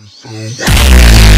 So